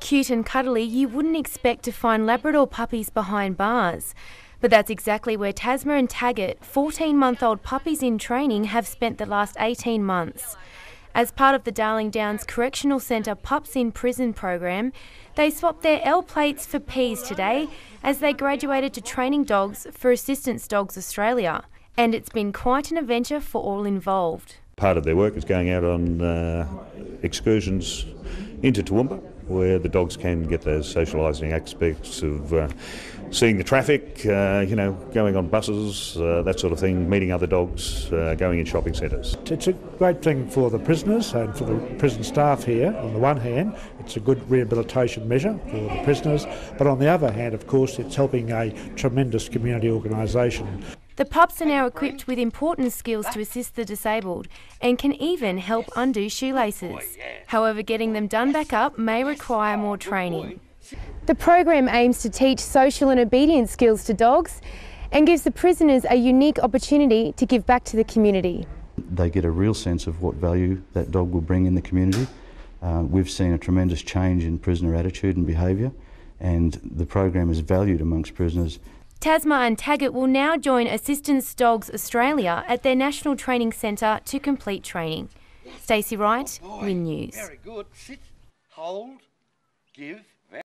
Cute and cuddly, you wouldn't expect to find Labrador puppies behind bars. But that's exactly where Tasma and Taggart, 14 month old puppies in training, have spent the last 18 months. As part of the Darling Downs Correctional Centre Pups in Prison program, they swapped their L plates for Ps today as they graduated to training dogs for Assistance Dogs Australia. And it's been quite an adventure for all involved. Part of their work is going out on uh, excursions into Toowoomba, where the dogs can get those socialising aspects of uh, seeing the traffic, uh, you know, going on buses, uh, that sort of thing, meeting other dogs, uh, going in shopping centres. It's a great thing for the prisoners and for the prison staff here. On the one hand, it's a good rehabilitation measure for the prisoners, but on the other hand, of course, it's helping a tremendous community organisation. The pups are now equipped with important skills to assist the disabled and can even help undo shoelaces. However, getting them done back up may require more training. The program aims to teach social and obedience skills to dogs and gives the prisoners a unique opportunity to give back to the community. They get a real sense of what value that dog will bring in the community. Uh, we've seen a tremendous change in prisoner attitude and behaviour, and the program is valued amongst prisoners Tasma and Taggart will now join Assistance Dogs Australia at their National Training Centre to complete training. Stacey Wright, oh, Win News. Very good. Sit, hold, give.